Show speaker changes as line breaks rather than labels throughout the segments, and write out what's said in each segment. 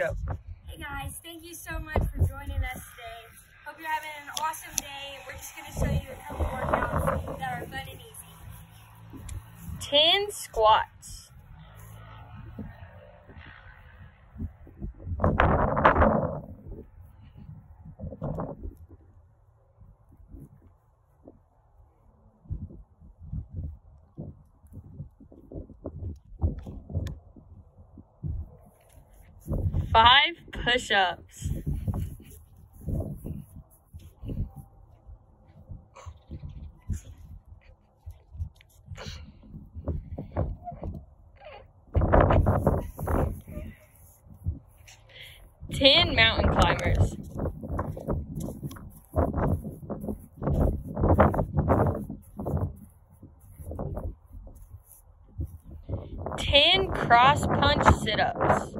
Go.
Hey guys, thank you so much for joining us today. Hope you're having an awesome day. We're just going to show you a couple workouts that are fun and easy.
10 squats. Five push-ups. Ten mountain climbers. Ten cross punch sit-ups.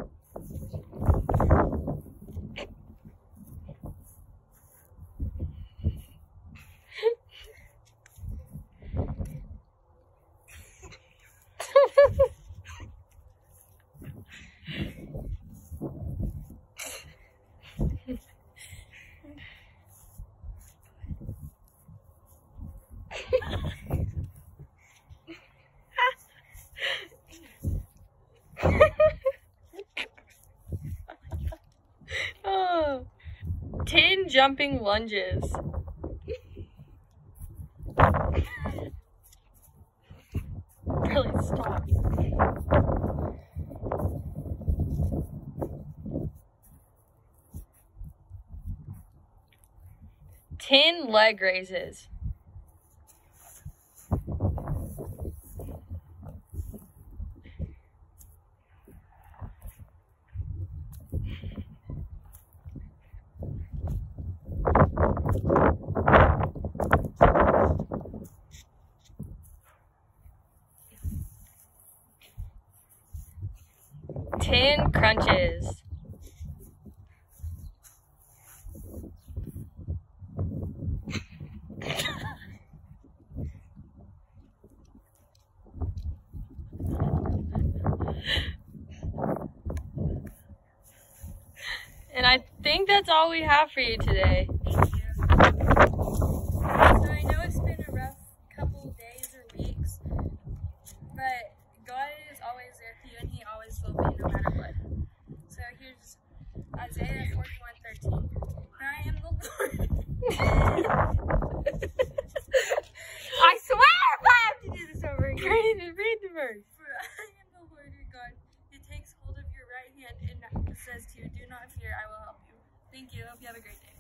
10 jumping lunges. really, stop. Ten leg raises. Ten crunches. And I think that's all we have for you today.
Isaiah 41 13. I am the Lord. I swear if I have to do this over again.
Read, read the verse.
For I am the Lord your God, who takes hold of your right hand and says to you, Do not fear, I will help you. Thank you. Hope you have a great day.